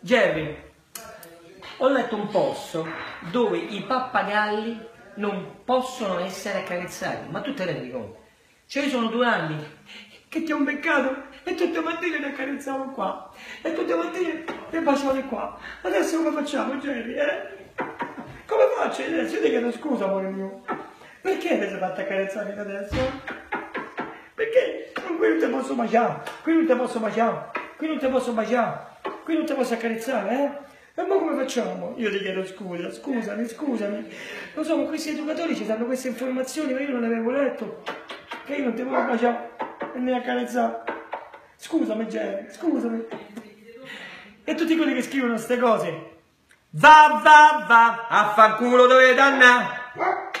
Jerry, ho letto un post dove i pappagalli non possono essere accarezzati, ma tu te ne rendi conto? Cioè io sono due anni che ti ho beccato e tutte le mattine li accarezzavo qua e tutte le mattine li baciavo qua. Adesso come facciamo Jerry? Eh? Come faccio adesso? Ti chiedo scusa amore mio. Perché ti sei fatta accarezzare adesso? Perché qui non ti posso baciare, qui non ti posso baciare, qui non ti posso baciare, qui non ti posso accarezzare, eh? E ma come facciamo? Io ti chiedo scusa, scusami, scusami. Lo so, ma questi educatori ci danno queste informazioni, ma io non le avevo letto. Che io non ti voglio baciare e ne accarezzare. Scusami, Jerry, scusami. E tutti quelli che scrivono queste cose. Va, va, va, a fanculo dove danna.